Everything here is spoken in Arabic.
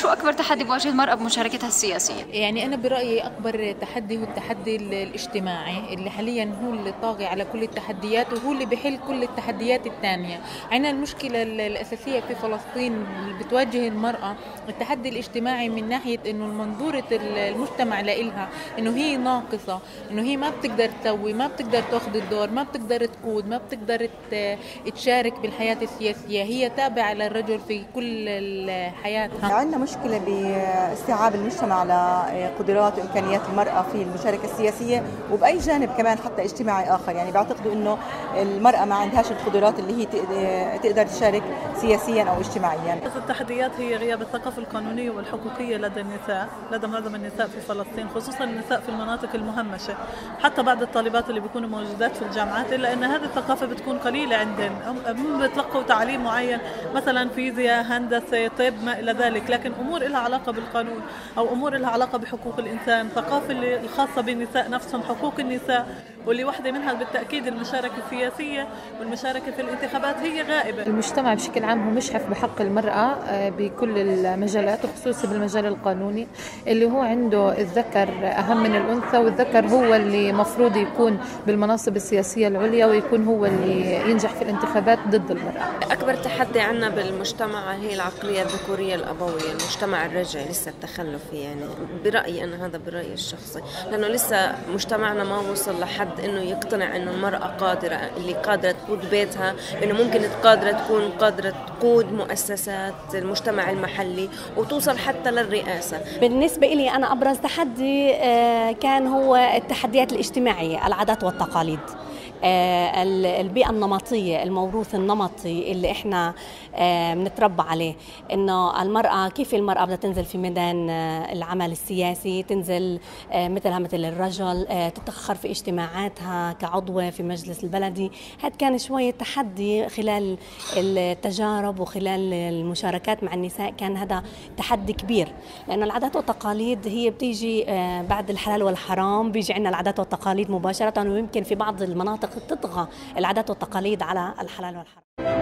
شو أكبر تحدي بواجه المرأة بمشاركتها السياسية؟ يعني أنا برأيي أكبر تحدي هو التحدي الاجتماعي اللي حاليا هو اللي طاغي على كل التحديات وهو اللي بحل كل التحديات الثانية عندنا المشكلة الأساسية في فلسطين اللي بتواجه المرأة التحدي الاجتماعي من ناحية إنه منظورة المجتمع لإلها إنه هي ناقصة إنه هي ما بتقدر تسوي ما بتقدر تاخذ الدور ما بتقدر تقود ما بتقدر تشارك بالحياة السياسية. هي تابعة للرجل في كل حياتها. عندنا مشكلة باستيعاب المجتمع لقدرات وإمكانيات المرأة في المشاركة السياسية وبأي جانب كمان حتى اجتماعي آخر. يعني بيعتقدوا إنه المرأة ما عندهاش القدرات اللي هي تقدر تشارك سياسيا أو اجتماعيا. التحديات هي غياب الثقافة القانونية والحقوقية لدى النساء لدى معظم النساء في فلسطين خصوصا النساء في المناطق المهمشة حتى بعض الطالبات اللي بيكونوا موجودات في الجامعات إلا أن هذه الثقافة بتكون قليلة عندهم هم بتلقوا تعليم معين مثلا فيزياء هندسة طب ما إلى ذلك. لكن أمور لها علاقة بالقانون أو أمور لها علاقة بحقوق الإنسان ثقافة الخاصة بالنساء نفسهم حقوق النساء واللي واحدة منها بالتأكيد المشاركة السياسية والمشاركة في الانتخابات هي غائبة. المجتمع بشكل عام هو مشحف بحق المرأة بكل المجالات وخصوصا بالمجال القانوني اللي هو عنده الذكر أهم من الأنثى والذكر هو اللي مفروض يكون بالمناصب السياسية العليا ويكون هو اللي ينجح في الانتخابات ضد المرأة. أكبر تحدي عندنا بالمجتمع هي العقلية الذكورية الأبوية. المجتمع الرجعي لسه التخلف يعني. برأيي أنا هذا برأيي الشخصي. لأنه لسه مجتمعنا ما وصل لحد إنه يقتنع إنه المرأة قادرة اللي قادرة تقود بيتها إنه ممكن قادرة تكون قادرة تقود مؤسسات المجتمع المحلي وتوصل حتى للرئاسة. بالنسبة لي أنا أبرز تحدي كان هو التحديات الاجتماعية العادات والتقاليد. البيئة النمطية الموروث النمطي اللي إحنا بنتربى عليه. إنه المرأة كيف المرأة بدها تنزل في ميدان العمل السياسي؟ تنزل مثلها مثل الرجل تتأخر في اجتماعاتها كعضوة في مجلس البلدي. هذا كان شوية تحدي خلال التجارب وخلال المشاركات مع النساء. كان هذا تحدي كبير لأنه العادات والتقاليد هي بتيجي بعد الحلال والحرام. بيجي عندنا العادات والتقاليد مباشرة ويمكن في بعض المناطق تطغى العادات والتقاليد على الحلال والحرام.